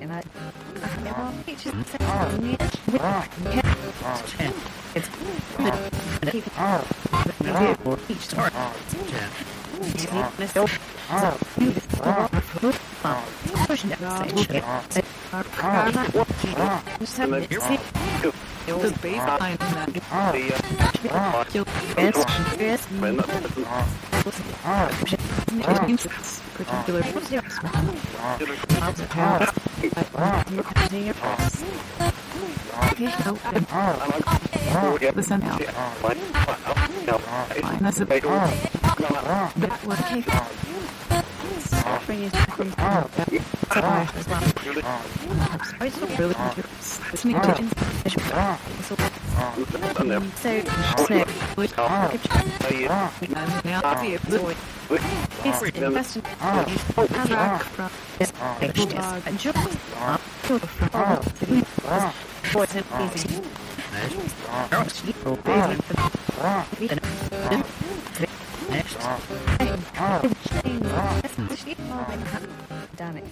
And it's just it's each story. Pushing The baseline particular the sun out. A. That okay. Really, listening to now see if Damn it.